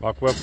Lock whip.